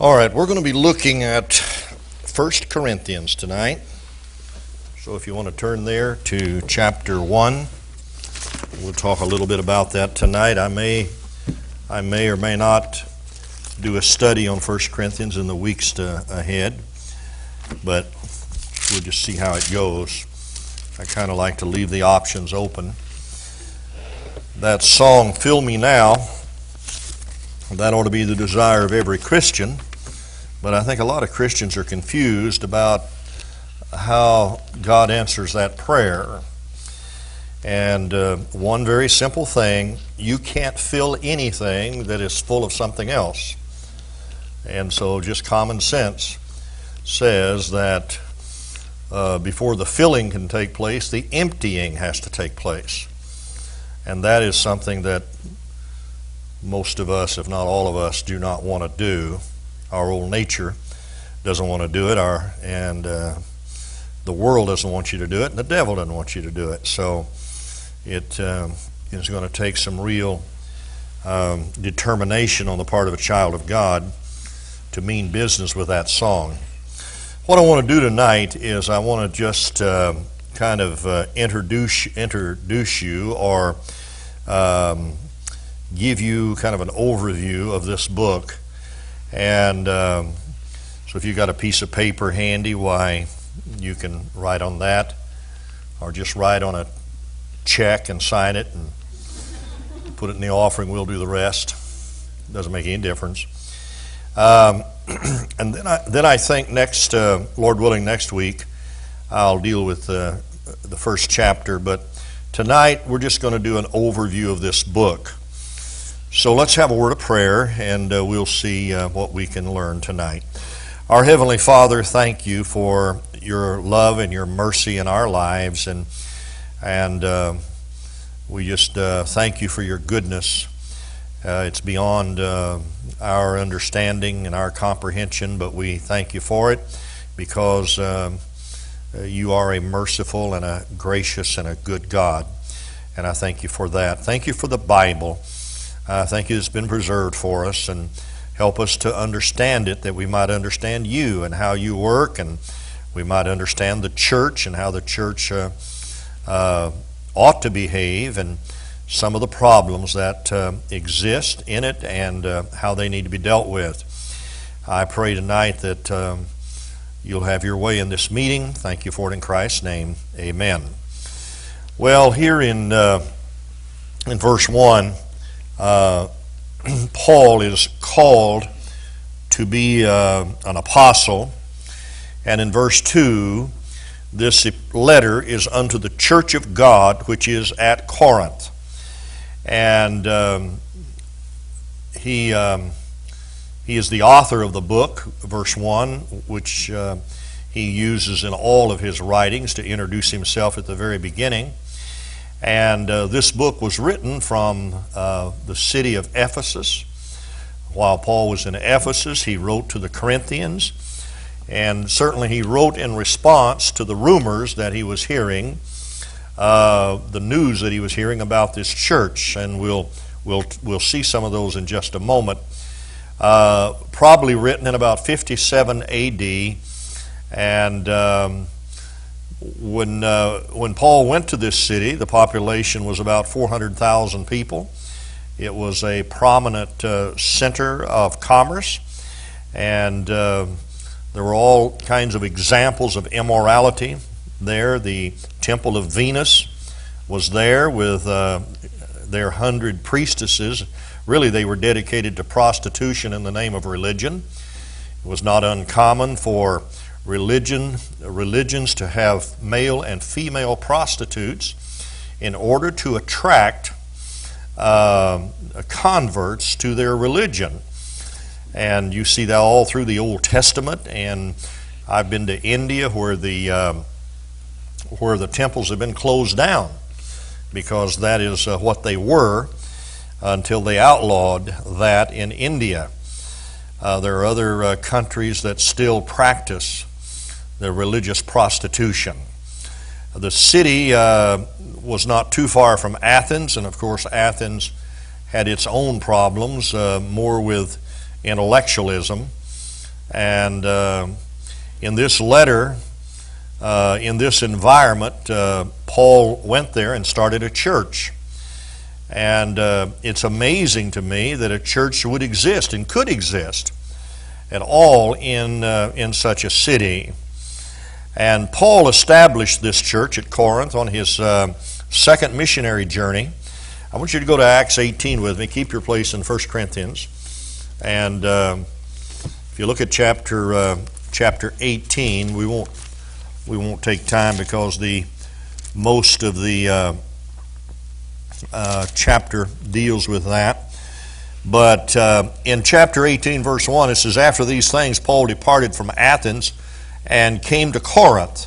All right, we're going to be looking at 1 Corinthians tonight. So if you want to turn there to chapter 1, we'll talk a little bit about that tonight. I may I may or may not do a study on 1 Corinthians in the weeks to, ahead, but we'll just see how it goes. I kind of like to leave the options open. That song, Fill Me Now, that ought to be the desire of every Christian. But I think a lot of Christians are confused about how God answers that prayer. And uh, one very simple thing you can't fill anything that is full of something else. And so, just common sense says that uh, before the filling can take place, the emptying has to take place. And that is something that most of us, if not all of us, do not want to do. Our old nature doesn't want to do it, our, and uh, the world doesn't want you to do it, and the devil doesn't want you to do it. So it um, is going to take some real um, determination on the part of a child of God to mean business with that song. What I want to do tonight is I want to just uh, kind of uh, introduce introduce you or um, give you kind of an overview of this book. And um, so if you've got a piece of paper handy, why, you can write on that or just write on a check and sign it and put it in the offering. We'll do the rest. Doesn't make any difference. Um, and then I, then I think next, uh, Lord willing, next week, I'll deal with uh, the first chapter. But tonight, we're just going to do an overview of this book. So let's have a word of prayer, and uh, we'll see uh, what we can learn tonight. Our Heavenly Father, thank you for your love and your mercy in our lives, and and uh, we just uh, thank you for your goodness. Uh, it's beyond uh, our understanding and our comprehension, but we thank you for it because you are a merciful and a gracious and a good God, and I thank you for that. Thank you for the Bible. I thank you it's been preserved for us and help us to understand it that we might understand you and how you work and we might understand the church and how the church uh, uh, ought to behave and some of the problems that uh, exist in it and uh, how they need to be dealt with. I pray tonight that um, you'll have your way in this meeting. Thank you for it in Christ's name. Amen. Well, here in, uh, in verse 1, uh, Paul is called to be uh, an apostle. And in verse 2, this letter is unto the church of God which is at Corinth. And um, he, um, he is the author of the book, verse 1, which uh, he uses in all of his writings to introduce himself at the very beginning. And uh, this book was written from uh, the city of Ephesus. While Paul was in Ephesus, he wrote to the Corinthians. And certainly he wrote in response to the rumors that he was hearing, uh, the news that he was hearing about this church. And we'll, we'll, we'll see some of those in just a moment. Uh, probably written in about 57 AD. And. Um, when, uh, when Paul went to this city, the population was about 400,000 people. It was a prominent uh, center of commerce, and uh, there were all kinds of examples of immorality there. The Temple of Venus was there with uh, their hundred priestesses. Really, they were dedicated to prostitution in the name of religion. It was not uncommon for religion, religions to have male and female prostitutes in order to attract uh, converts to their religion. And you see that all through the Old Testament. And I've been to India where the, uh, where the temples have been closed down because that is uh, what they were until they outlawed that in India. Uh, there are other uh, countries that still practice the religious prostitution. The city uh, was not too far from Athens, and of course, Athens had its own problems, uh, more with intellectualism. And uh, in this letter, uh, in this environment, uh, Paul went there and started a church. And uh, it's amazing to me that a church would exist and could exist at all in, in such a city. And Paul established this church at Corinth on his uh, second missionary journey. I want you to go to Acts 18 with me. Keep your place in 1 Corinthians. And uh, if you look at chapter, uh, chapter 18, we won't, we won't take time because the most of the uh, uh, chapter deals with that. But uh, in chapter 18, verse 1, it says, After these things, Paul departed from Athens and came to Corinth.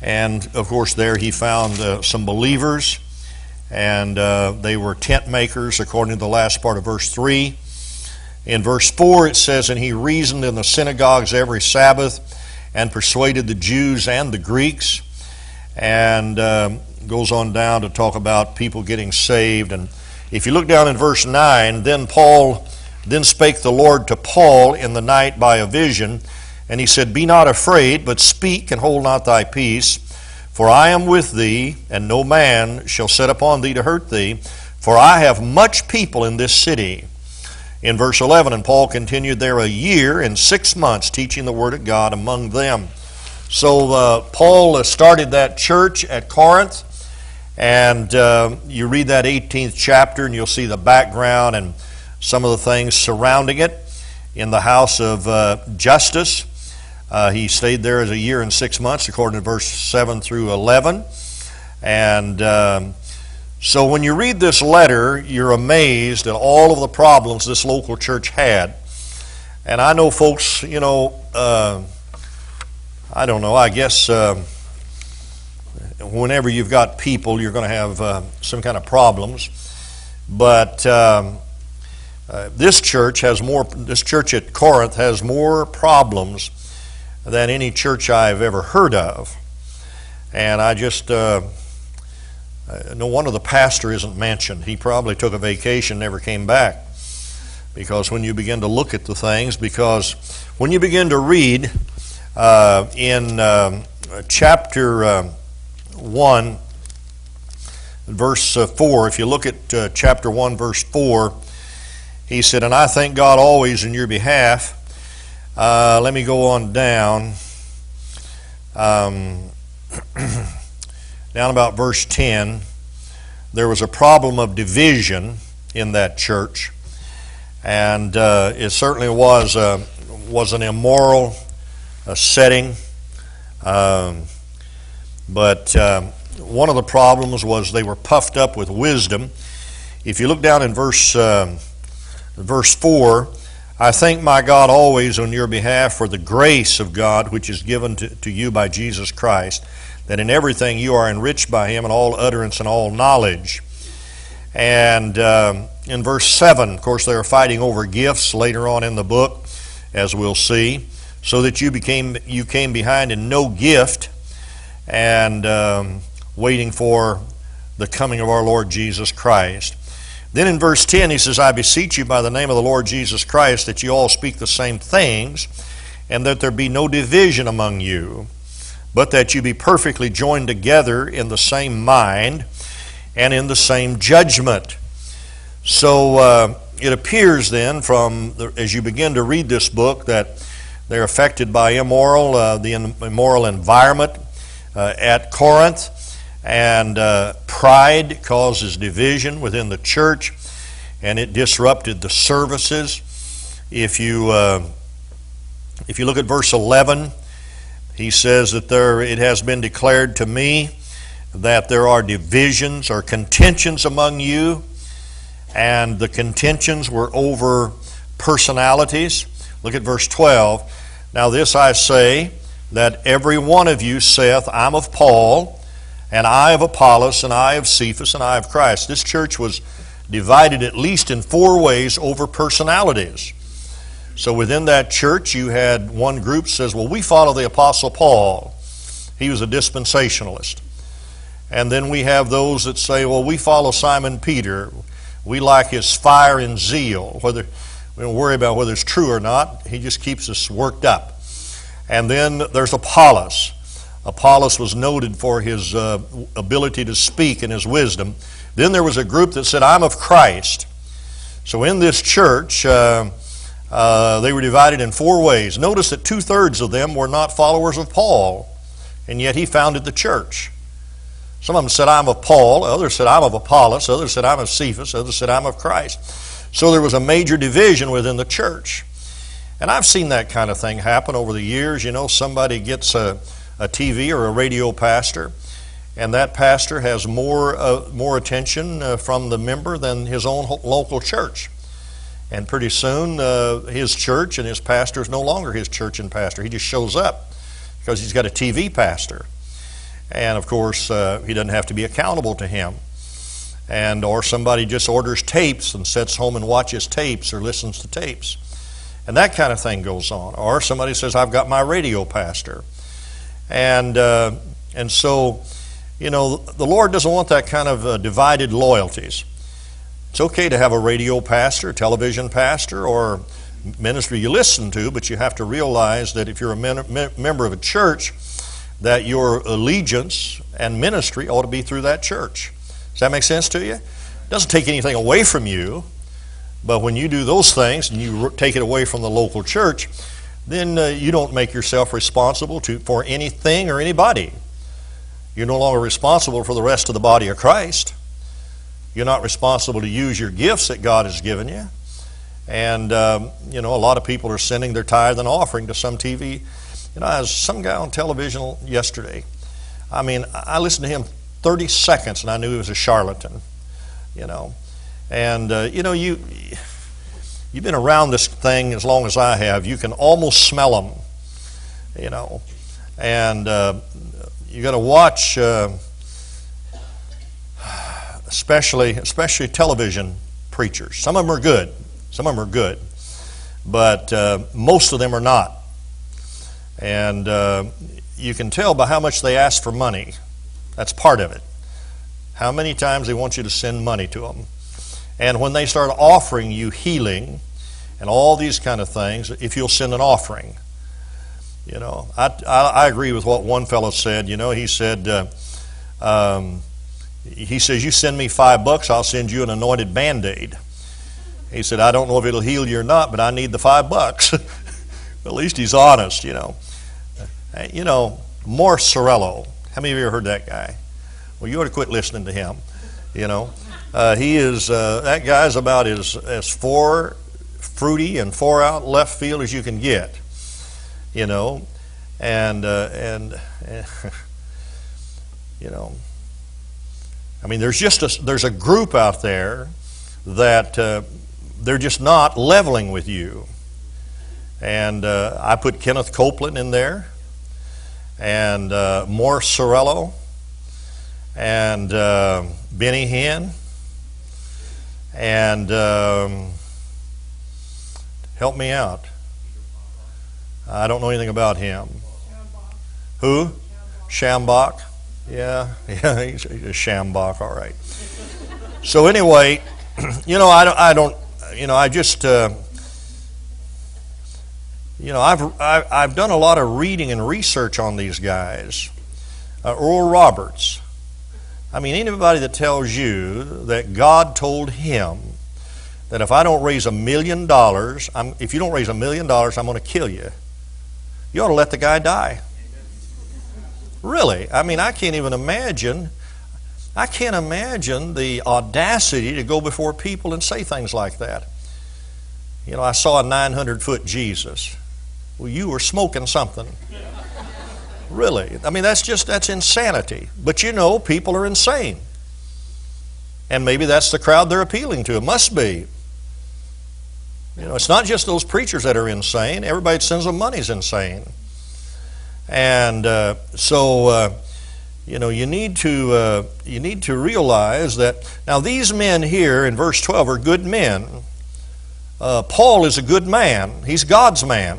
And of course, there he found uh, some believers, and uh, they were tent makers, according to the last part of verse 3. In verse 4, it says, And he reasoned in the synagogues every Sabbath and persuaded the Jews and the Greeks. And um, goes on down to talk about people getting saved. And if you look down in verse 9, then Paul, then spake the Lord to Paul in the night by a vision, and he said, Be not afraid, but speak and hold not thy peace, for I am with thee, and no man shall set upon thee to hurt thee, for I have much people in this city. In verse 11, and Paul continued there a year and six months teaching the word of God among them. So uh, Paul started that church at Corinth. And uh, you read that 18th chapter, and you'll see the background and some of the things surrounding it. In the house of uh, Justus, uh, he stayed there as a year and six months, according to verse 7 through 11. And um, so when you read this letter, you're amazed at all of the problems this local church had. And I know folks, you know, uh, I don't know, I guess uh, whenever you've got people, you're going to have uh, some kind of problems. But um, uh, this church has more, this church at Corinth has more problems than any church I've ever heard of. And I just, uh, uh no wonder the pastor isn't mentioned. He probably took a vacation, never came back. Because when you begin to look at the things, because when you begin to read uh, in um, chapter um, 1, verse uh, 4, if you look at uh, chapter 1, verse 4, he said, And I thank God always in your behalf. Uh, let me go on down. Um, down about verse 10, there was a problem of division in that church. And uh, it certainly was, a, was an immoral uh, setting. Um, but um, one of the problems was they were puffed up with wisdom. If you look down in verse, um, verse 4, I thank my God always on your behalf for the grace of God which is given to, to you by Jesus Christ, that in everything you are enriched by him in all utterance and all knowledge. And um, in verse 7, of course, they are fighting over gifts later on in the book, as we'll see, so that you became you came behind in no gift and um, waiting for the coming of our Lord Jesus Christ. Then in verse 10, he says, I beseech you by the name of the Lord Jesus Christ that you all speak the same things, and that there be no division among you, but that you be perfectly joined together in the same mind and in the same judgment. So uh, it appears then, from the, as you begin to read this book, that they're affected by immoral, uh, the immoral environment uh, at Corinth. And uh, pride causes division within the church, and it disrupted the services. If you, uh, if you look at verse 11, he says that there, it has been declared to me that there are divisions or contentions among you, and the contentions were over personalities. Look at verse 12. Now, this I say that every one of you saith, I'm of Paul, and I of Apollos, and I of Cephas, and I of Christ. This church was divided at least in four ways over personalities. So within that church, you had one group says, Well, we follow the Apostle Paul. He was a dispensationalist. And then we have those that say, Well, we follow Simon Peter. We like his fire and zeal. Whether We don't worry about whether it's true or not. He just keeps us worked up. And then there's Apollos. Apollos was noted for his uh, ability to speak and his wisdom. Then there was a group that said, I'm of Christ. So in this church, uh, uh, they were divided in four ways. Notice that two thirds of them were not followers of Paul, and yet he founded the church. Some of them said, I'm of Paul. Others said, I'm of Apollos. Others said, I'm of Cephas. Others said, I'm of Christ. So there was a major division within the church. And I've seen that kind of thing happen over the years. You know, somebody gets a, a TV or a radio pastor, and that pastor has more, uh, more attention uh, from the member than his own local church. And pretty soon, uh, his church and his pastor is no longer his church and pastor. He just shows up because he's got a TV pastor. And of course, uh, he doesn't have to be accountable to him. And or somebody just orders tapes and sits home and watches tapes or listens to tapes. And that kind of thing goes on. Or somebody says, I've got my radio pastor. And, uh, and so, you know, the Lord doesn't want that kind of uh, divided loyalties. It's okay to have a radio pastor, television pastor, or ministry you listen to, but you have to realize that if you're a men- member of a church, that your allegiance and ministry ought to be through that church. Does that make sense to you? It doesn't take anything away from you, but when you do those things and you take it away from the local church, then uh, you don't make yourself responsible to, for anything or anybody. You're no longer responsible for the rest of the body of Christ. You're not responsible to use your gifts that God has given you. And, um, you know, a lot of people are sending their tithe and offering to some TV. You know, I was some guy on television yesterday. I mean, I listened to him 30 seconds and I knew he was a charlatan, you know. And, uh, you know, you, you've been around this thing as long as I have. You can almost smell them, you know. And uh, you got to watch, uh, especially, especially television preachers. Some of them are good. Some of them are good. But uh, most of them are not. And uh, you can tell by how much they ask for money. That's part of it. How many times they want you to send money to them. And when they start offering you healing and all these kind of things, if you'll send an offering, you know, I, I, I agree with what one fellow said. You know, he said, uh, um, he says, you send me five bucks, I'll send you an anointed band aid. He said, I don't know if it'll heal you or not, but I need the five bucks. At least he's honest, you know. You know, Morris Cerullo. How many of you ever heard that guy? Well, you ought to quit listening to him. You know, uh, he is uh, that guy's about as as far fruity and far out left field as you can get. You know, and uh, and you know, I mean, there's just a there's a group out there that uh, they're just not leveling with you. And uh, I put Kenneth Copeland in there and uh, Morris Cerullo, and uh, Benny Hinn and um, help me out. I don't know anything about him. Who? Schambach. Yeah, yeah, he's, a Schambach, all right. So anyway, you know, I don't, I don't you know, I just, uh, you know, I've, I've done a lot of reading and research on these guys. Uh, Oral Roberts. I mean, anybody that tells you that God told him that if I don't raise a million dollars, if you don't raise a million dollars, I'm going to kill you, you ought to let the guy die. Really? I mean, I can't even imagine. I can't imagine the audacity to go before people and say things like that. You know, I saw a 900 foot Jesus. Well, you were smoking something. Really. I mean, that's just, that's insanity. But you know, people are insane. And maybe that's the crowd they're appealing to. It must be. You know, it's not just those preachers that are insane. Everybody that sends them money is insane. And uh, so, uh, you know, you need to uh, you need to realize that now these men here in verse 12 are good men. Uh, Paul is a good man. He's God's man.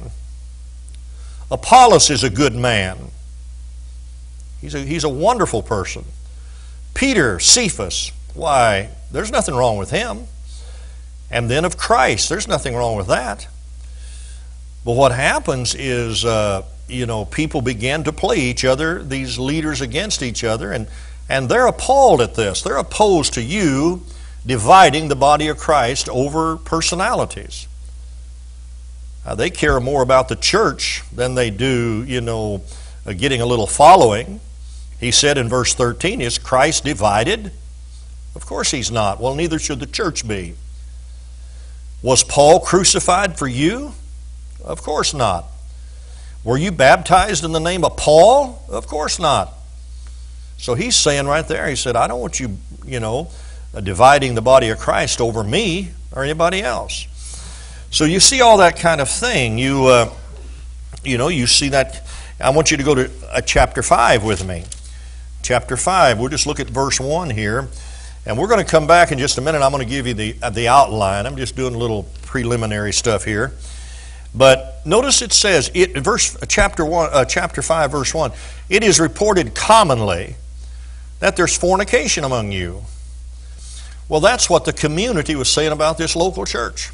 Apollos is a good man. He's a, he's a wonderful person. Peter, Cephas, why, there's nothing wrong with him. And then of Christ. There's nothing wrong with that. But what happens is, uh, you know, people begin to play each other, these leaders against each other, and, and they're appalled at this. They're opposed to you dividing the body of Christ over personalities. Uh, they care more about the church than they do, you know, uh, getting a little following. He said in verse 13, Is Christ divided? Of course he's not. Well, neither should the church be. Was Paul crucified for you? Of course not. Were you baptized in the name of Paul? Of course not. So he's saying right there, he said, I don't want you, you know, dividing the body of Christ over me or anybody else. So you see all that kind of thing. You, uh, you know, you see that. I want you to go to uh, chapter 5 with me. Chapter 5. We'll just look at verse 1 here. And we're going to come back in just a minute. I'm going to give you the, uh, the outline. I'm just doing a little preliminary stuff here. But notice it says, it, verse, uh, chapter, one, uh, chapter 5, verse 1, it is reported commonly that there's fornication among you. Well, that's what the community was saying about this local church.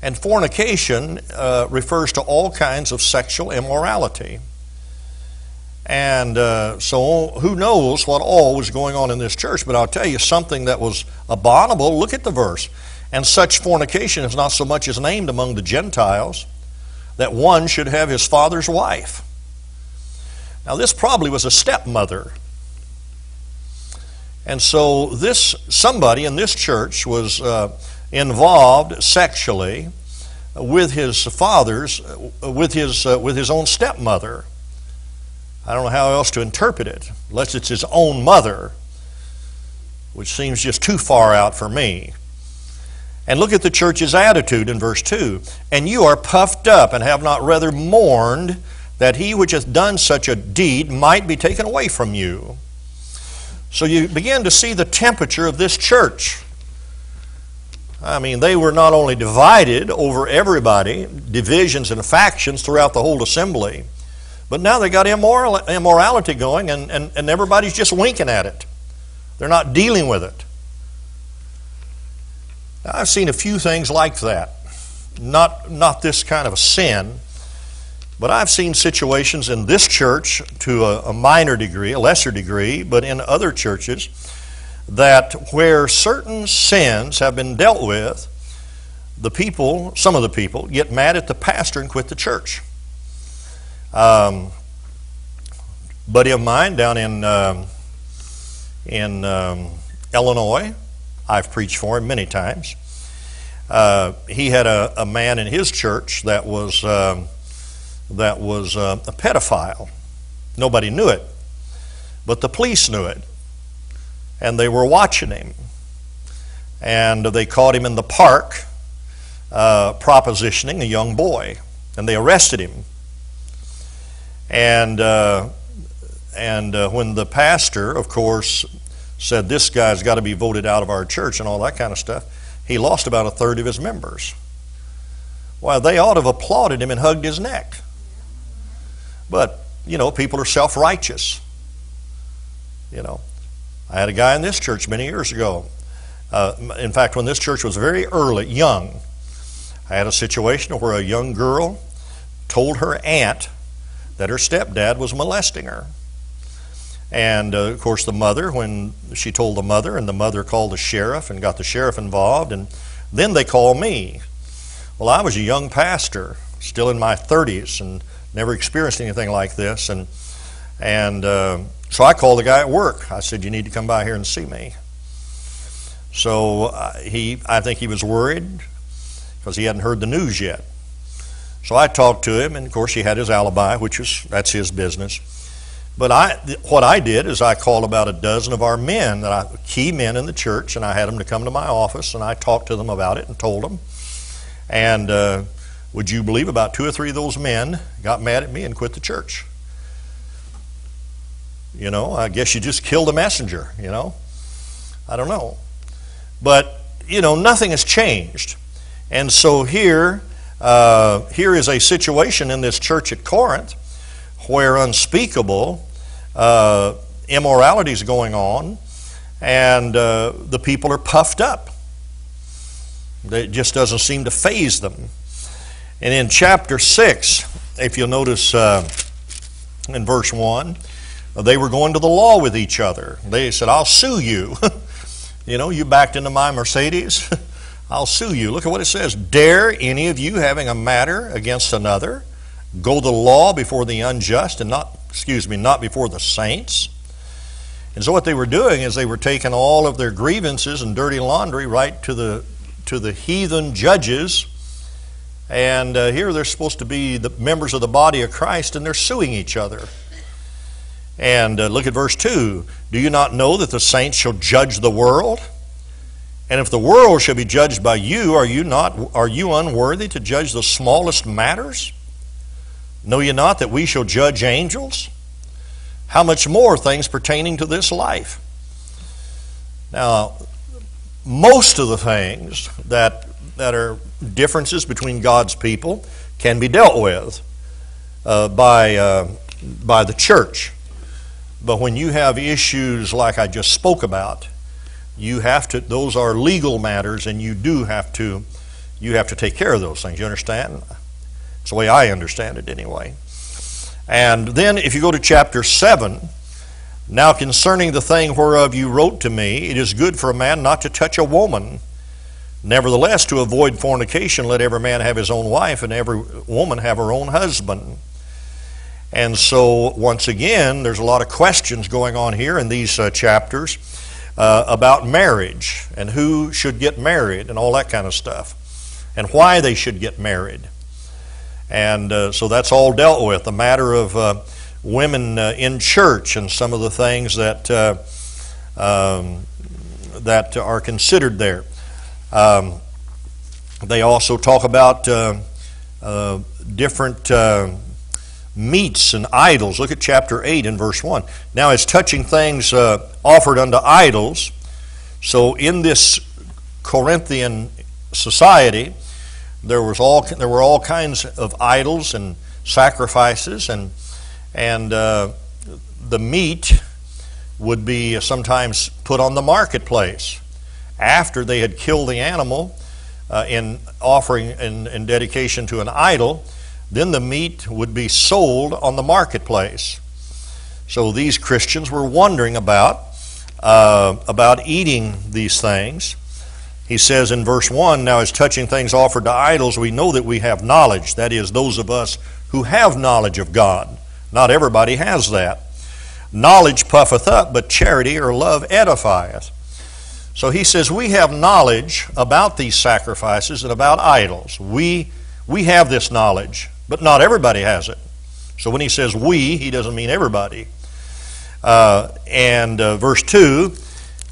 And fornication uh, refers to all kinds of sexual immorality. And uh, so, who knows what all was going on in this church? But I'll tell you something that was abominable. Look at the verse. And such fornication is not so much as named among the Gentiles that one should have his father's wife. Now, this probably was a stepmother. And so, this somebody in this church was. Uh, involved sexually with his father's, with his, uh, with his own stepmother. I don't know how else to interpret it, unless it's his own mother, which seems just too far out for me. And look at the church's attitude in verse 2. And you are puffed up and have not rather mourned that he which hath done such a deed might be taken away from you. So you begin to see the temperature of this church. I mean, they were not only divided over everybody, divisions and factions throughout the whole assembly, but now they got immoral, immorality going, and, and, and everybody's just winking at it. They're not dealing with it. Now, I've seen a few things like that. Not, not this kind of a sin, but I've seen situations in this church to a, a minor degree, a lesser degree, but in other churches that where certain sins have been dealt with, the people, some of the people, get mad at the pastor and quit the church. Um, buddy of mine down in um, in um, Illinois, I've preached for him many times. Uh, he had a, a, man in his church that was um, that was uh, a pedophile. Nobody knew it, but the police knew it and they were watching him. And they caught him in the park uh, propositioning a young boy, and they arrested him. And, uh, and uh, when the pastor, of course, said, This guy's got to be voted out of our church and all that kind of stuff, he lost about a third of his members. Why, they ought to have applauded him and hugged his neck. But, you know, people are self righteous. You know, I had a guy in this church many years ago. Uh, in fact, when this church was very early, young, I had a situation where a young girl told her aunt that her stepdad was molesting her. And uh, of course, the mother, when she told the mother, and the mother called the sheriff and got the sheriff involved, and then they called me. Well, I was a young pastor, still in my 30s, and never experienced anything like this. And, and uh, so I called the guy at work. I said, You need to come by here and see me. So uh, he, I think he was worried because he hadn't heard the news yet. So I talked to him, and of course he had his alibi, which is that's his business. But I, what I did is I called about a dozen of our men, that I, key men in the church, and I had them to come to my office, and I talked to them about it and told them. And uh, would you believe about two or three of those men got mad at me and quit the church? You know, I guess you just killed a messenger, you know. I don't know. But, you know, nothing has changed. And so here, uh, here is a situation in this church at Corinth where unspeakable uh, immorality is going on and uh, the people are puffed up. It just doesn't seem to faze them. And in chapter 6, if you'll notice uh, in verse 1, they were going to the law with each other. They said, I'll sue you. you know, you backed into my Mercedes. I'll sue you. Look at what it says. Dare any of you having a matter against another go the law before the unjust and not, excuse me, not before the saints? And so what they were doing is they were taking all of their grievances and dirty laundry right to the to the heathen judges. And uh, here they're supposed to be the members of the body of Christ, and they're suing each other. And uh, look at verse 2. Do you not know that the saints shall judge the world? And if the world shall be judged by you, are you not are you unworthy to judge the smallest matters? Know ye not that we shall judge angels? How much more things pertaining to this life? Now, most of the things that that are differences between God's people can be dealt with uh, by uh, by the church. But when you have issues like I just spoke about, you have to those are legal matters and you do have to you have to take care of those things. You understand? It's the way I understand it anyway. And then if you go to chapter 7, now concerning the thing whereof you wrote to me, it is good for a man not to touch a woman. Nevertheless, to avoid fornication, let every man have his own wife, and every woman have her own husband. And so, once again, there's a lot of questions going on here in these uh, chapters uh, about marriage and who should get married and all that kind of stuff, and why they should get married. And uh, so that's all dealt with. The matter of uh, women uh, in church and some of the things that uh, um, that are considered there. Um, they also talk about different meats and idols. Look at chapter 8 and verse 1. Now, it's touching things uh, offered unto idols. So, in this Corinthian society, there, was all, there were all kinds of idols and sacrifices, and, and uh, the meat would be sometimes put on the marketplace after they had killed the animal uh, in offering in, in dedication to an idol then the meat would be sold on the marketplace. So these Christians were wondering about, uh, about eating these things. He says in verse 1 Now, as touching things offered to idols, we know that we have knowledge. That is, those of us who have knowledge of God. Not everybody has that. Knowledge puffeth up, but charity or love edifieth. So he says, We have knowledge about these sacrifices and about idols. We, we have this knowledge. But not everybody has it. So when he says we, he doesn't mean everybody. Uh, and uh, verse 2,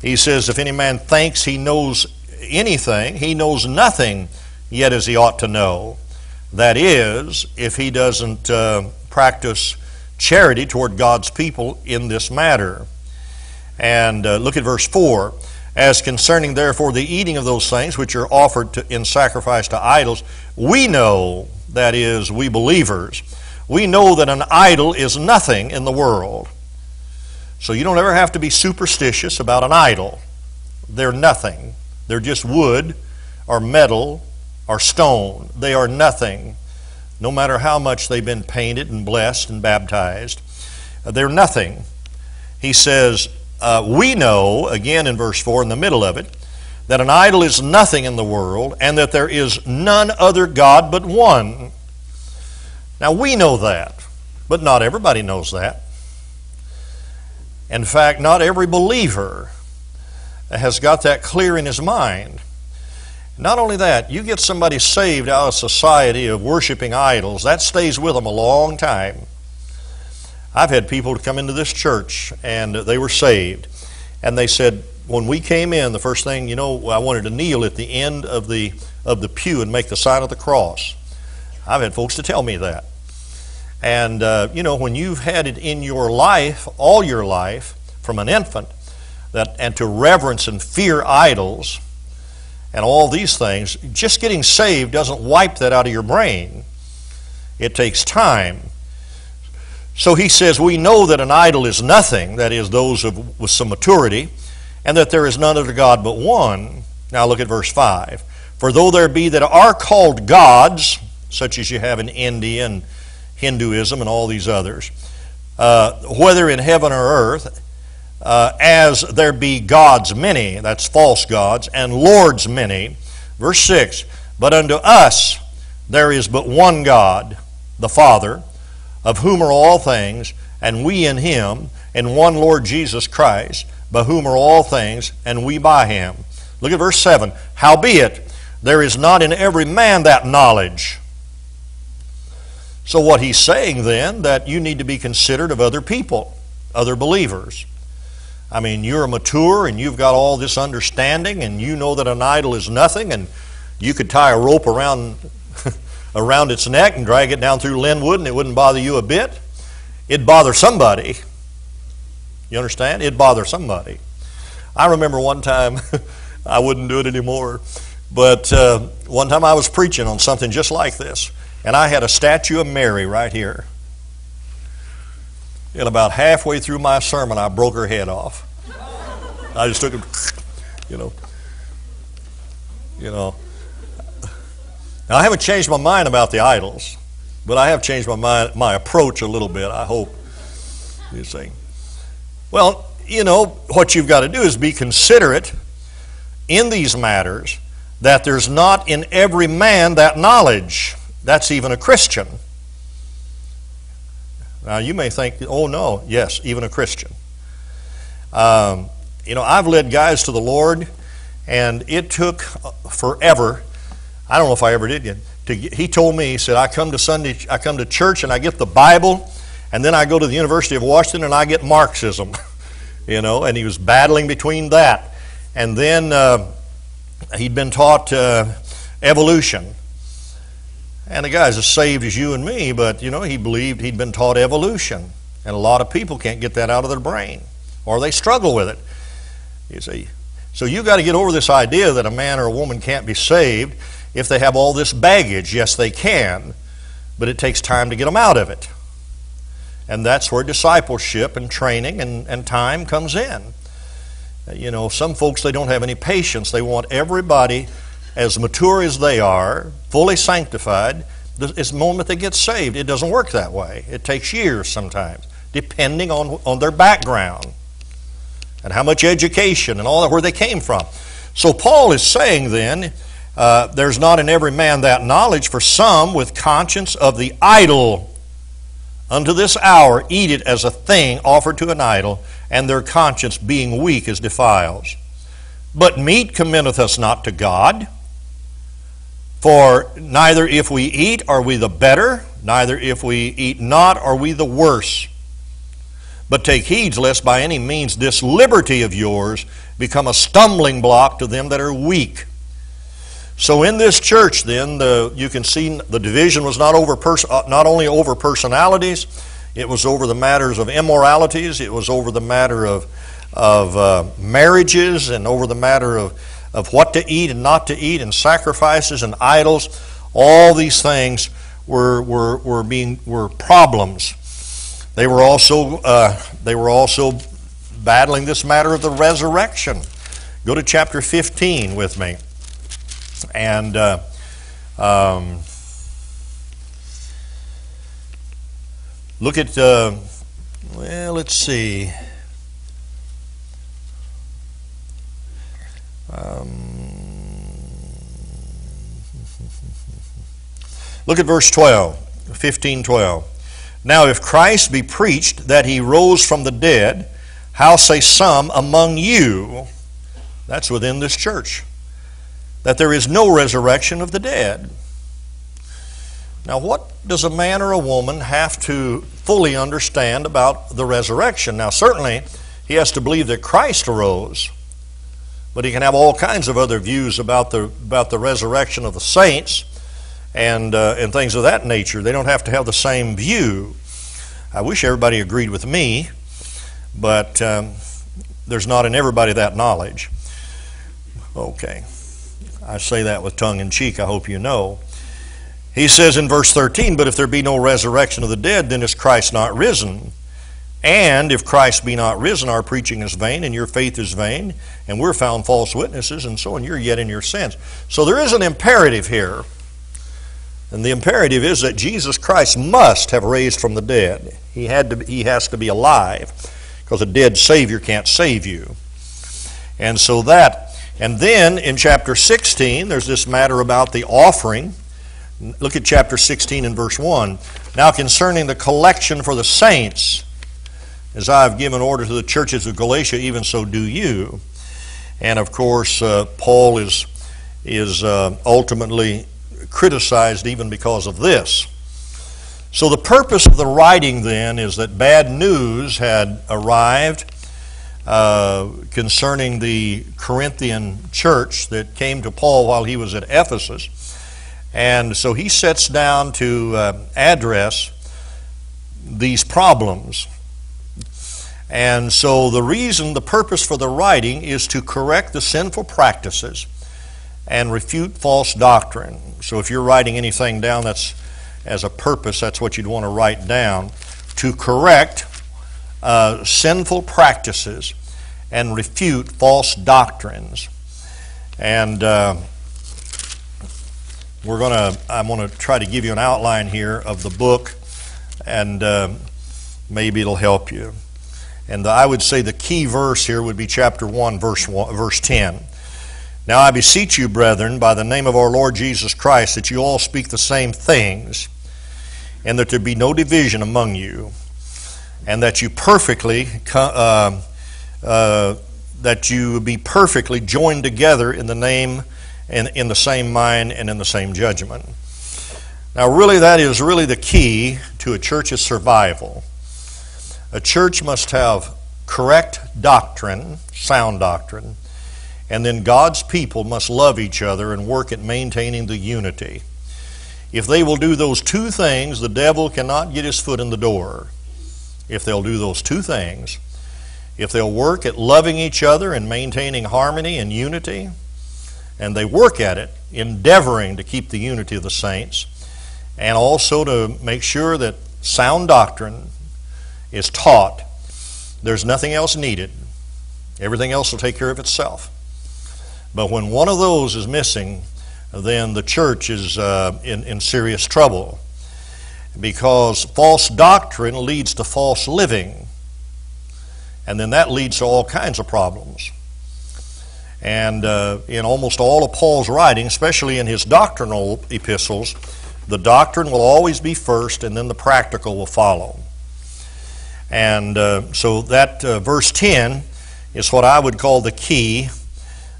he says, If any man thinks he knows anything, he knows nothing yet as he ought to know. That is, if he doesn't uh, practice charity toward God's people in this matter. And uh, look at verse 4. As concerning, therefore, the eating of those things which are offered to, in sacrifice to idols, we know that is, we believers, we know that an idol is nothing in the world. So you don't ever have to be superstitious about an idol. They're nothing. They're just wood or metal or stone. They are nothing, no matter how much they've been painted and blessed and baptized. They're nothing. He says, uh, We know, again in verse 4, in the middle of it, that an idol is nothing in the world, and that there is none other God but one. Now we know that, but not everybody knows that. In fact, not every believer has got that clear in his mind. Not only that, you get somebody saved out of society of worshiping idols, that stays with them a long time. I've had people come into this church and they were saved, and they said, when we came in, the first thing, you know, I wanted to kneel at the end of the, of the pew and make the sign of the cross. I've had folks to tell me that. And, uh, you know, when you've had it in your life, all your life, from an infant, that, and to reverence and fear idols and all these things, just getting saved doesn't wipe that out of your brain. It takes time. So he says, We know that an idol is nothing, that is, those of, with some maturity and that there is none other God but one. Now look at verse 5. For though there be that are called gods, such as you have in India and Hinduism and all these others, uh, whether in heaven or earth, uh, as there be gods many, that's false gods, and lords many. Verse 6 But unto us there is but one God, the Father, of whom are all things, and we in him, and one Lord Jesus Christ, by whom are all things, and we by him. Look at verse 7. Howbeit, there is not in every man that knowledge. So, what he's saying then, that you need to be considered of other people, other believers. I mean, you're mature and you've got all this understanding, and you know that an idol is nothing, and you could tie a rope around, around its neck and drag it down through Lynnwood, and it wouldn't bother you a bit. It'd bother somebody. You understand? It'd bother somebody. I remember one time, I wouldn't do it anymore. But uh, one time I was preaching on something just like this, and I had a statue of Mary right here. And about halfway through my sermon, I broke her head off. I just took it, you know. You know. Now, I haven't changed my mind about the idols, but I have changed my mind, my approach a little bit, I hope. You see. Well, you know, what you've got to do is be considerate in these matters that there's not in every man that knowledge. That's even a Christian. Now, you may think, oh no, yes, even a Christian. Um, you know, I've led guys to the Lord, and it took forever. I don't know if I ever did yet. To get, he told me, he said, I come to Sunday, I come to church, and I get the Bible, and then I go to the University of Washington, and I get Marxism. you know, and he was battling between that. And then uh, he'd been taught uh, evolution. And the guy's as saved as you and me, but you know, he believed he'd been taught evolution. And a lot of people can't get that out of their brain, or they struggle with it. You see. So you've got to get over this idea that a man or a woman can't be saved if they have all this baggage. Yes, they can, but it takes time to get them out of it. And that's where discipleship and training and, and time comes in. You know, some folks, they don't have any patience. They want everybody as mature as they are, fully sanctified, the moment they get saved. It doesn't work that way. It takes years sometimes, depending on, on their background and how much education and all that, where they came from. So Paul is saying then, uh, there's not in every man that knowledge, for some with conscience of the idol unto this hour eat it as a thing offered to an idol, and their conscience being weak is defiles. But meat commendeth us not to God. For neither if we eat are we the better, neither if we eat not are we the worse. But take heed lest by any means this liberty of yours become a stumbling block to them that are weak. So in this church, then, the, you can see the division was not over pers- uh, not only over personalities, it was over the matters of immoralities, it was over the matter of of uh, marriages and over the matter of of what to eat and not to eat, and sacrifices and idols. All these things were, were, were, being, were problems. They were, also, uh, they were also battling this matter of the resurrection. Go to chapter 15 with me. And uh, um, look at, uh, well, let's see. Um, look at verse 12, 15 12. Now, if Christ be preached that he rose from the dead, how say some among you, that's within this church, that there is no resurrection of the dead? Now, what does a man or a woman have to fully understand about the resurrection? Now, certainly, he has to believe that Christ arose. But he can have all kinds of other views about the, about the resurrection of the saints and, uh, and things of that nature. They don't have to have the same view. I wish everybody agreed with me, but um, there's not in everybody that knowledge. Okay. I say that with tongue in cheek, I hope you know. He says in verse 13, But if there be no resurrection of the dead, then is Christ not risen? And if Christ be not risen, our preaching is vain, and your faith is vain, and we're found false witnesses, and so on. You're yet in your sins. So there is an imperative here. And the imperative is that Jesus Christ must have raised from the dead. He, had to, he has to be alive, because a dead Savior can't save you. And so that, and then in chapter 16, there's this matter about the offering. Look at chapter 16 and verse 1. Now concerning the collection for the saints, as I have given order to the churches of Galatia, even so do you. And of course, uh, Paul is, is uh, ultimately criticized even because of this. So, the purpose of the writing then is that bad news had arrived uh, concerning the Corinthian church that came to Paul while he was at Ephesus. And so he sets down to uh, address these problems. And so the reason, the purpose for the writing is to correct the sinful practices and refute false doctrine. So if you're writing anything down that's as a purpose, that's what you'd want to write down to correct uh, sinful practices and refute false doctrines. And uh, we're going to, I'm going to try to give you an outline here of the book, and uh, maybe it'll help you. And the, I would say the key verse here would be chapter 1, verse, 1, verse 10. Now I beseech you, brethren, by the name of our Lord Jesus Christ, that you all speak the same things, and that there be no division among you, and that you perfectly, uh, uh, that you be perfectly joined together in the name, and in the same mind, and in the same judgment. Now, really, that is really the key to a church's survival. A church must have correct doctrine, sound doctrine, and then God's people must love each other and work at maintaining the unity. If they will do those two things, the devil cannot get his foot in the door. If they'll do those two things, if they'll work at loving each other and maintaining harmony and unity, and they work at it, endeavoring to keep the unity of the saints, and also to make sure that sound doctrine is taught, there's nothing else needed. Everything else will take care of itself. But when one of those is missing, then the church is uh, in, in serious trouble because false doctrine leads to false living. And then that leads to all kinds of problems. And uh, in almost all of Paul's writing, especially in his doctrinal epistles, the doctrine will always be first and then the practical will follow. And uh, so that uh, verse 10 is what I would call the key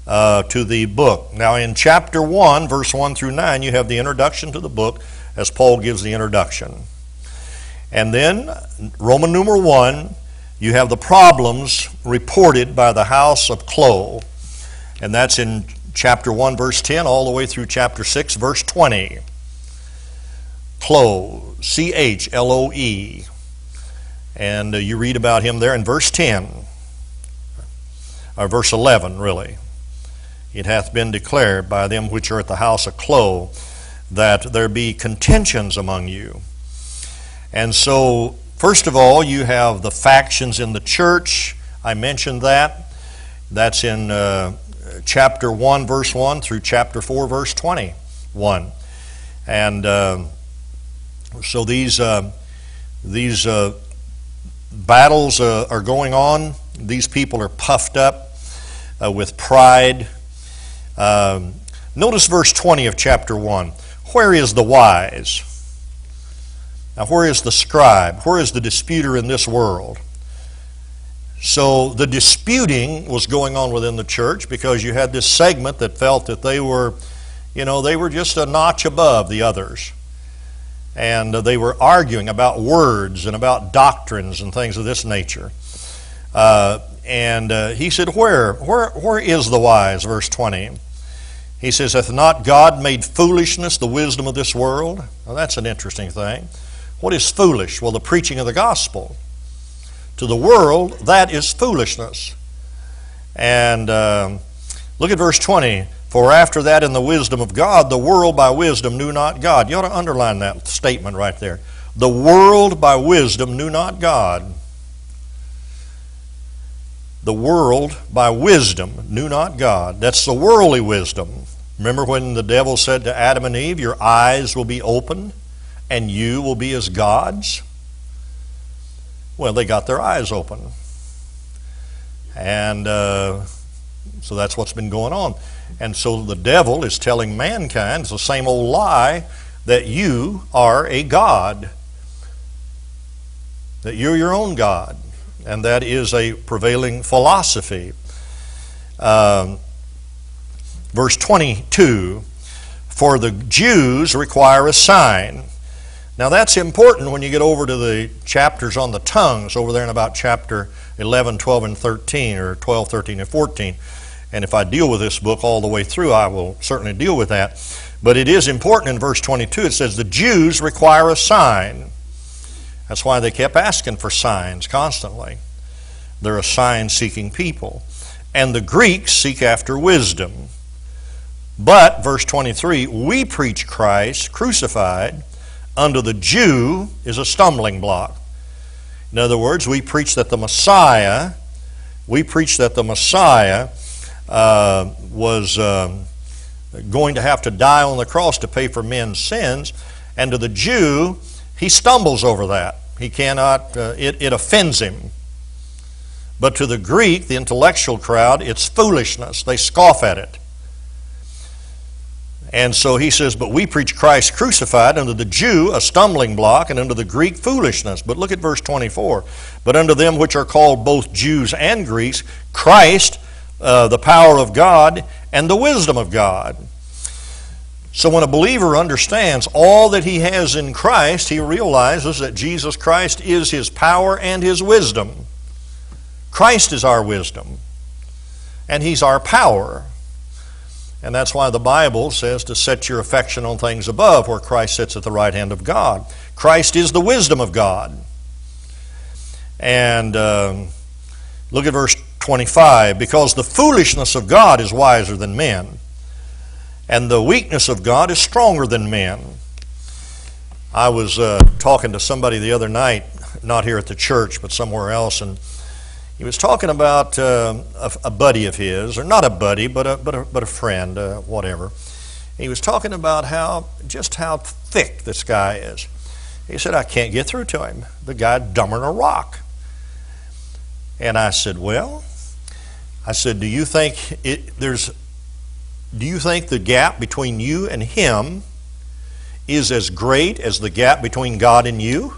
uh, to the book. Now, in chapter 1, verse 1 through 9, you have the introduction to the book as Paul gives the introduction. And then, Roman numeral 1, you have the problems reported by the house of Chloe. And that's in chapter 1, verse 10, all the way through chapter 6, verse 20. Chloe, C H L O E. And uh, you read about him there in verse 10, or verse 11, really. It hath been declared by them which are at the house of Chloe that there be contentions among you. And so, first of all, you have the factions in the church. I mentioned that. That's in uh, chapter 1, verse 1 through chapter 4, verse 21. And uh, so these, uh, these uh, battles uh, are going on. These people are puffed up uh, with pride. Um, notice verse 20 of chapter 1. Where is the wise? Now, where is the scribe? Where is the disputer in this world? So, the disputing was going on within the church because you had this segment that felt that they were, you know, they were just a notch above the others and they were arguing about words and about doctrines and things of this nature. Uh, and uh, he said, where, where, where is the wise? Verse 20. He says, Hath not God made foolishness the wisdom of this world? Well, that's an interesting thing. What is foolish? Well, the preaching of the gospel. To the world, that is foolishness. And um, look at verse 20. For after that, in the wisdom of God, the world by wisdom knew not God. You ought to underline that statement right there. The world by wisdom knew not God. the world by wisdom knew not God. That's the worldly wisdom. Remember when the devil said to Adam and Eve, Your eyes will be open and you will be as gods? Well, they got their eyes open. And uh, so that's what's been going on. And so the devil is telling mankind, it's the same old lie, that you are a God, that you're your own God and that is a prevailing philosophy. Um, verse 22 For the Jews require a sign. Now that's important when you get over to the chapters on the tongues, over there in about chapter 11, 12, and 13, or 12, 13, and 14. And if I deal with this book all the way through, I will certainly deal with that. But it is important in verse 22, it says, The Jews require a sign. That's why they kept asking for signs constantly. They're a sign seeking people. And the Greeks seek after wisdom. But, verse 23, we preach Christ crucified unto the Jew is a stumbling block. In other words, we preach that the Messiah, we preach that the Messiah uh, was um, going to have to die on the cross to pay for men's sins, and to the Jew, he stumbles over that. He cannot, uh, it, it offends him. But to the Greek, the intellectual crowd, it's foolishness. They scoff at it. And so he says, But we preach Christ crucified, unto the Jew a stumbling block, and unto the Greek foolishness. But look at verse 24. But unto them which are called both Jews and Greeks, Christ, uh, the power of God, and the wisdom of God. So when a believer understands all that he has in Christ, he realizes that Jesus Christ is his power and his wisdom. Christ is our wisdom, and he's our power. And that's why the Bible says to set your affection on things above, where Christ sits at the right hand of God. Christ is the wisdom of God. And um, look at verse 25 because the foolishness of God is wiser than men and the weakness of God is stronger than men. I was uh, talking to somebody the other night, not here at the church, but somewhere else, and he was talking about uh, a, a, buddy of his, or not a buddy, but a, but a, but a friend, uh, whatever. He was talking about how just how thick this guy is. He said, I can't get through to him. The guy dumber than a rock. And I said, Well, I said, Do you think it, there's do you think the gap between you and him is as great as the gap between God and you?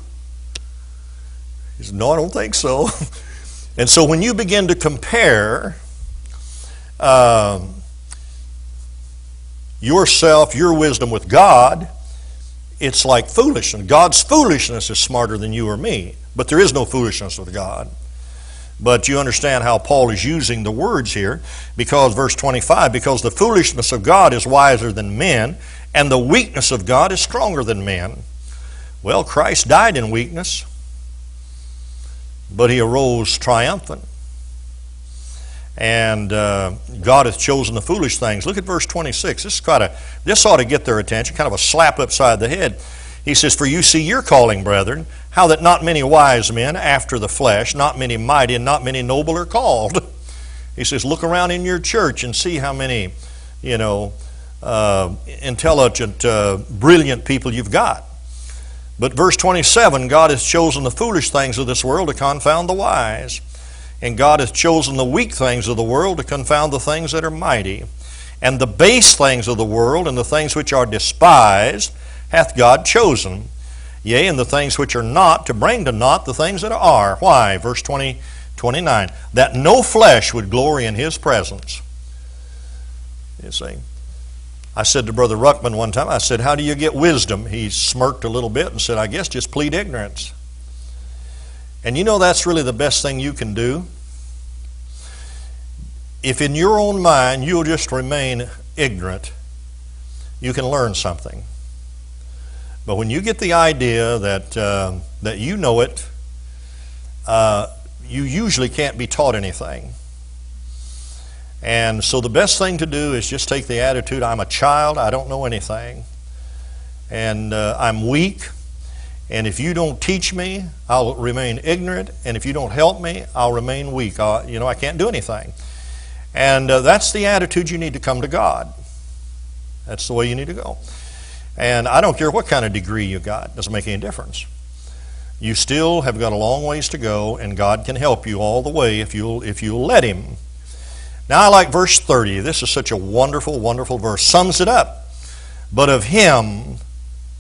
He said, No, I don't think so. and so when you begin to compare um, yourself, your wisdom with God, it's like foolishness. God's foolishness is smarter than you or me, but there is no foolishness with God. But you understand how Paul is using the words here because, verse 25, because the foolishness of God is wiser than men, and the weakness of God is stronger than men. Well, Christ died in weakness, but he arose triumphant. And uh, God hath chosen the foolish things. Look at verse 26. This, is quite a, this ought to get their attention, kind of a slap upside the head. He says, For you see your calling, brethren, how that not many wise men after the flesh, not many mighty, and not many noble are called. He says, Look around in your church and see how many, you know, uh, intelligent, uh, brilliant people you've got. But verse 27 God has chosen the foolish things of this world to confound the wise. And God has chosen the weak things of the world to confound the things that are mighty. And the base things of the world and the things which are despised hath God chosen. Yea, and the things which are not, to bring to naught the things that are. Why? Verse 20, 29. That no flesh would glory in his presence. You see. I said to Brother Ruckman one time, I said, How do you get wisdom? He smirked a little bit and said, I guess just plead ignorance. And you know that's really the best thing you can do? If in your own mind you'll just remain ignorant, you can learn something. But when you get the idea that, uh, that you know it, uh, you usually can't be taught anything. And so the best thing to do is just take the attitude I'm a child, I don't know anything, and uh, I'm weak, And if you don't teach me, I'll remain ignorant. And if you don't help me, I'll remain weak. i you know, I can't do anything. And uh, that's the attitude you need to come to God. That's the way you need to go. And I don't care what kind of degree you got, it doesn't make any difference. You still have got a long ways to go, and God can help you all the way if you'll, if you'll let Him. Now, I like verse 30. This is such a wonderful, wonderful verse. Sums it up. But of Him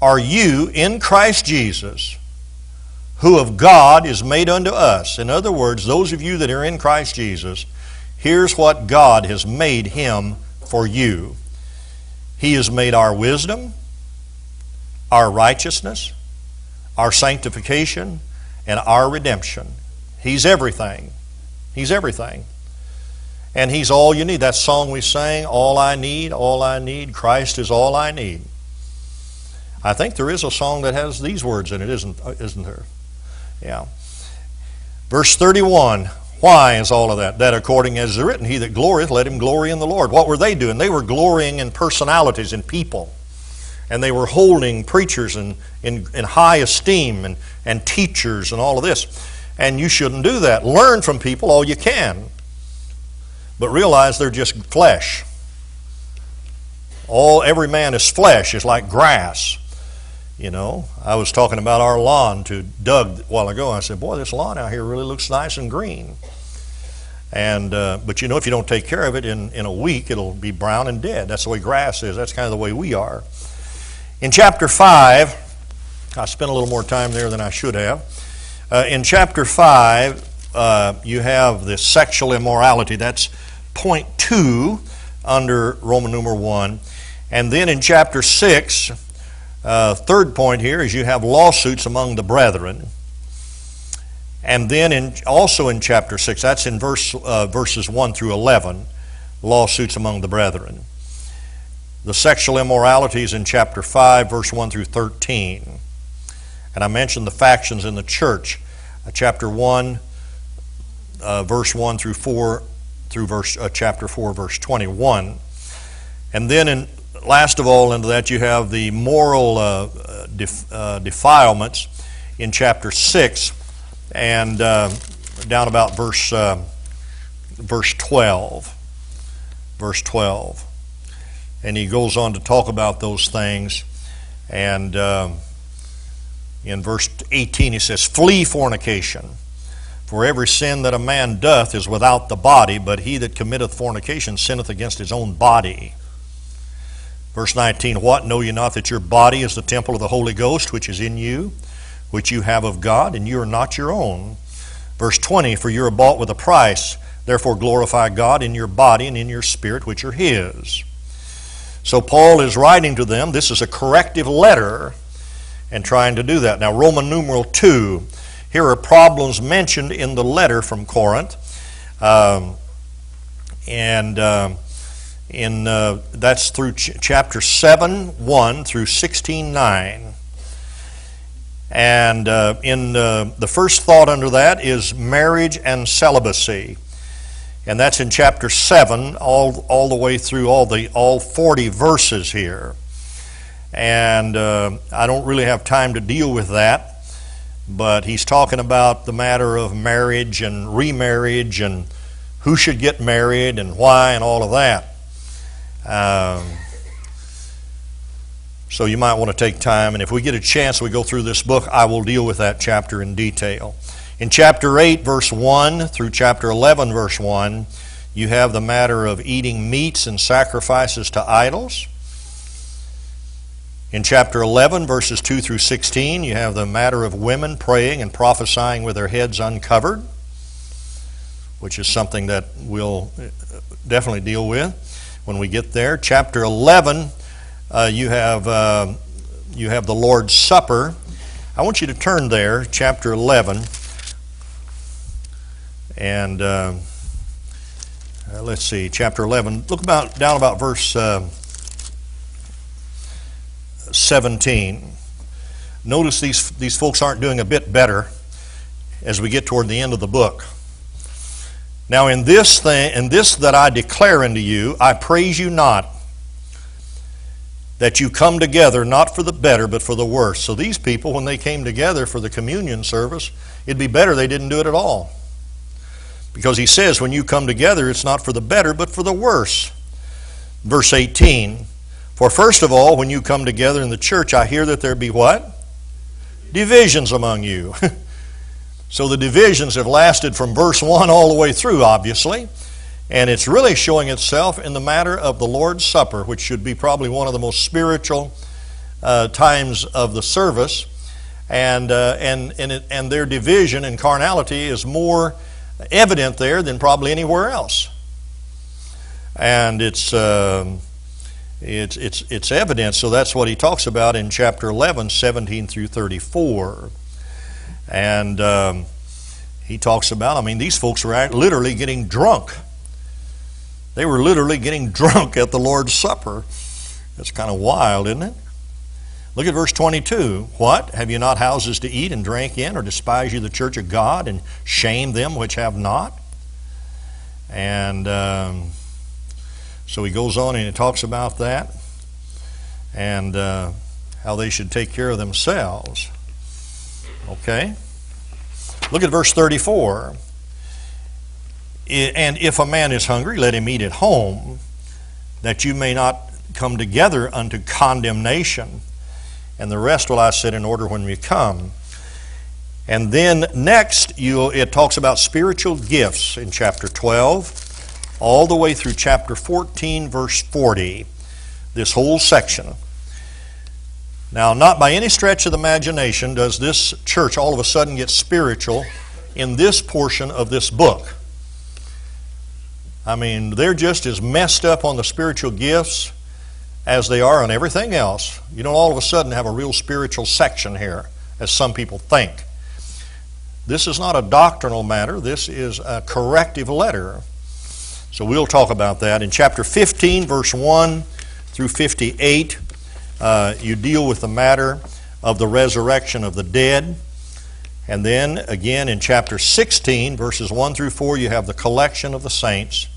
are you in Christ Jesus, who of God is made unto us. In other words, those of you that are in Christ Jesus, here's what God has made Him for you. He has made our wisdom, our righteousness, our sanctification, and our redemption. He's everything. He's everything. And He's all you need. That song we sang, All I Need, All I Need, Christ is all I need. I think there is a song that has these words in it, isn't, isn't there? Yeah. Verse 31 Why is all of that? That according as is written, He that glorieth, let him glory in the Lord. What were they doing? They were glorying in personalities and people and they were holding preachers in, in, in high esteem and, and teachers and all of this. And you shouldn't do that. Learn from people all you can, but realize they're just flesh. All every man is flesh, is like grass. You know, I was talking about our lawn to Doug a while ago. I said, "Boy, this lawn out here really looks nice and green." And uh, but you know, if you don't take care of it in in a week, it'll be brown and dead. That's the way grass is. That's kind of the way we are. In chapter 5, I spent a little more time there than I should have. Uh, in chapter 5, uh, you have the sexual immorality. That's point 2 under Roman numeral 1. And then in chapter 6, uh, third point here is you have lawsuits among the brethren. And then in, also in chapter 6, that's in verse, uh, verses 1 through 11, lawsuits among the brethren. The sexual immoralities in chapter 5, verse 1 through 13. And I mentioned the factions in the church. Uh, chapter 1, uh, verse 1 through 4, through verse, uh, chapter 4, verse 21. And then, in, last of all, into that, you have the moral uh, def, uh, defilements in chapter 6 and uh, down about verse, verse 12. Verse 12 and he goes on to talk about those things. And um, in verse 18, he says, Flee fornication. For every sin that a man doth is without the body, but he that committeth fornication sinneth against his own body. Verse 19, What know ye not that your body is the temple of the Holy Ghost, which is in you, which you have of God, and you are not your own? Verse 20, For you are bought with a price, therefore glorify God in your body and in your spirit, which are his. So Paul is writing to them. This is a corrective letter and trying to do that. Now, Roman numeral 2, here are problems mentioned in the letter from Corinth. Um, and um, in, uh, that's through ch- chapter 7 1 through 16 9. And uh, in uh, the first thought under that is marriage and celibacy and that's in chapter 7 all, all the way through all the all 40 verses here and uh, i don't really have time to deal with that but he's talking about the matter of marriage and remarriage and who should get married and why and all of that um, so you might want to take time and if we get a chance we go through this book i will deal with that chapter in detail in chapter 8, verse 1 through chapter 11, verse 1, you have the matter of eating meats and sacrifices to idols. In chapter 11, verses 2 through 16, you have the matter of women praying and prophesying with their heads uncovered, which is something that we'll uh, definitely deal with when we get there. Chapter 11, uh, you, have, uh, you have the Lord's Supper. I want you to turn there, chapter 11. And uh, uh, let's see, chapter 11. Look about down about verse uh, 17. Notice these, these folks aren't doing a bit better as we get toward the end of the book. Now, in this thing, in this that I declare unto you, I praise you not that you come together not for the better, but for the worse. So these people, when they came together for the communion service, it'd be better they didn't do it at all. Because he says, when you come together, it's not for the better, but for the worse. Verse 18 For first of all, when you come together in the church, I hear that there be what? Divisions among you. so the divisions have lasted from verse 1 all the way through, obviously. And it's really showing itself in the matter of the Lord's Supper, which should be probably one of the most spiritual uh, times of the service. And, uh, and, and, it, and their division and carnality is more evident there than probably anywhere else. And it's, uh, it's, it's, it's evident, so that's what he talks about in chapter 11, 17 through 34. And um, he talks about, I mean, these folks were literally getting drunk they were literally getting drunk at the Lord's Supper. That's kind of wild, isn't it? Look at verse 22. What? Have you not houses to eat and drink in, or despise you the church of God and shame them which have not? And um, so he goes on and he talks about that and uh, how they should take care of themselves. Okay? Look at verse 34. And if a man is hungry, let him eat at home, that you may not come together unto condemnation. And the rest will I set in order when we come. And then next, you, it talks about spiritual gifts in chapter 12, all the way through chapter 14, verse 40, this whole section. Now, not by any stretch of the imagination does this church all of a sudden get spiritual in this portion of this book. I mean, they're just as messed up on the spiritual gifts as they are on everything else. You don't all of a sudden have a real spiritual section here, as some people think. This is not a doctrinal matter, this is a corrective letter. So we'll talk about that. In chapter 15, verse 1 through 58, uh, you deal with the matter of the resurrection of the dead. And then again in chapter 16, verses 1 through 4, you have the collection of the saints.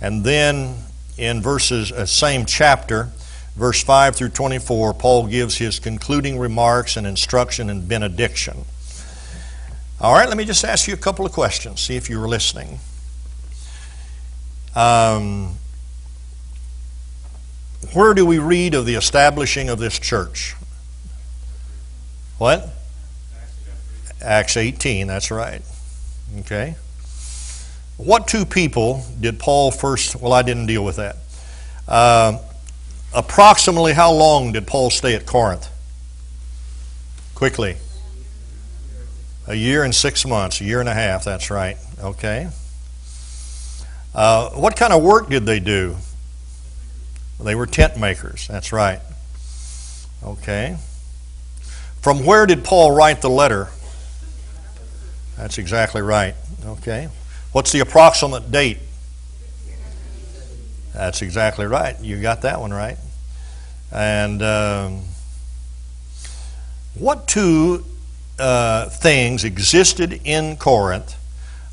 And then in verses, uh, same chapter, verse 5 through 24, Paul gives his concluding remarks and instruction and benediction. All right, let me just ask you a couple of questions, see if you were listening. Um, where do we read of the establishing of this church? What? Acts 18, that's right. Okay. What two people did Paul first? Well, I didn't deal with that. Uh, approximately how long did Paul stay at Corinth? Quickly. A year and six months, a year and a half, that's right. Okay. Uh, what kind of work did they do? They were tent makers, that's right. Okay. From where did Paul write the letter? That's exactly right. Okay. What's the approximate date? That's exactly right. You got that one right. And um, what two uh, things existed in Corinth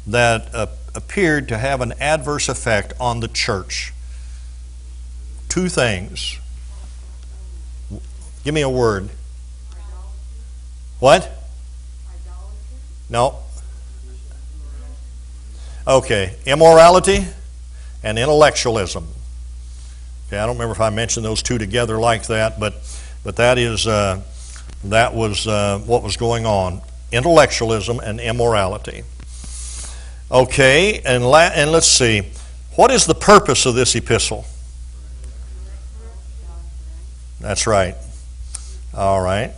that uh, appeared to have an adverse effect on the church? Two things. Give me a word. What? No. Okay, immorality and intellectualism. Okay, I don't remember if I mentioned those two together like that, but but that is uh, that was uh, what was going on: intellectualism and immorality. Okay, and la- and let's see, what is the purpose of this epistle? That's right. All right.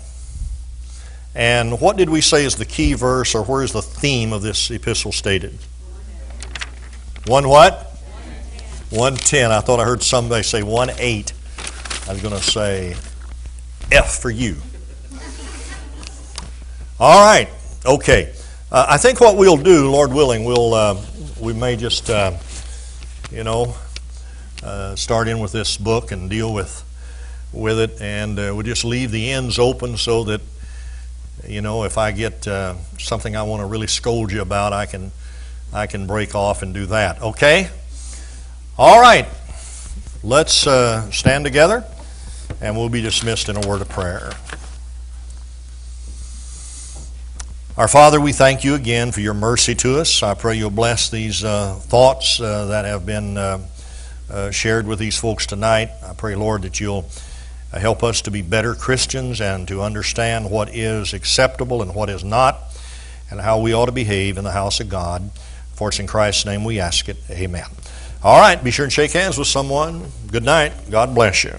And what did we say is the key verse, or where is the theme of this epistle stated? One what? 110. I thought I heard somebody say 1 8. I was going to say F for you. All right. Okay. Uh, I think what we'll do, Lord willing, we'll uh, we may just uh, you know uh, start in with this book and deal with with it, and uh, we'll just leave the ends open so that you know if I get uh, something I want to really scold you about, I can I can break off and do that. Okay? All right. let's stand together and we'll be dismissed in a word of prayer. Our Father, we thank you again for your mercy to us. I pray you'll bless these uh, thoughts uh, that have been uh, uh shared with these folks tonight. I pray, Lord, that you'll uh, help us to be better Christians and to understand what is acceptable and what is not, and how we ought to behave in the house of God. For it's in Christ's name we ask it. Amen. All right, be sure and shake hands with someone. Good night. God bless you.